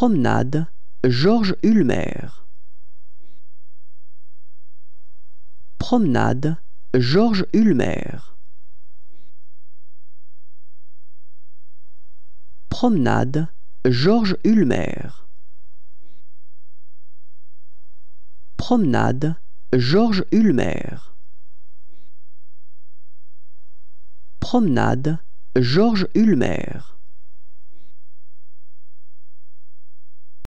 Promenade Georges Ulmer. Promenade Georges Ulmer. Promenade Georges Ulmer. Promenade Georges Ulmer. Promenade Georges Ulmer.